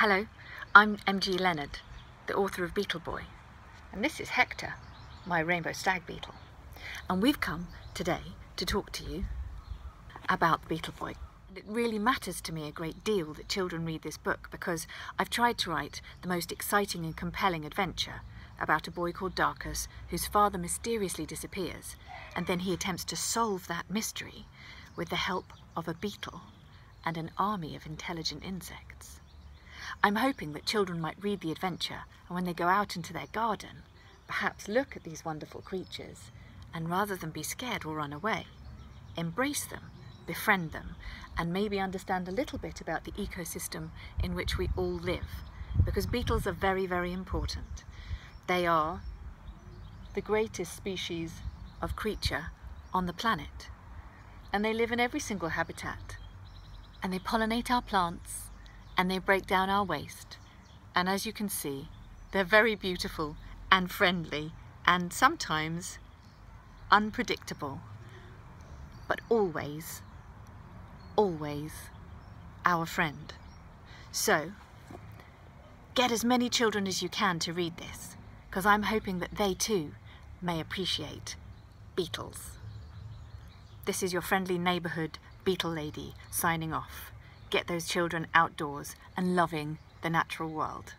Hello, I'm MG Leonard, the author of Beetle Boy, and this is Hector, my rainbow stag beetle. And we've come today to talk to you about Beetle Boy. And it really matters to me a great deal that children read this book because I've tried to write the most exciting and compelling adventure about a boy called Darkus whose father mysteriously disappears and then he attempts to solve that mystery with the help of a beetle and an army of intelligent insects. I'm hoping that children might read the adventure and when they go out into their garden, perhaps look at these wonderful creatures and rather than be scared or run away, embrace them, befriend them, and maybe understand a little bit about the ecosystem in which we all live. Because beetles are very, very important. They are the greatest species of creature on the planet. And they live in every single habitat. And they pollinate our plants and they break down our waste. And as you can see, they're very beautiful and friendly and sometimes unpredictable, but always, always our friend. So, get as many children as you can to read this, because I'm hoping that they too may appreciate beetles. This is your friendly neighbourhood beetle lady signing off get those children outdoors and loving the natural world.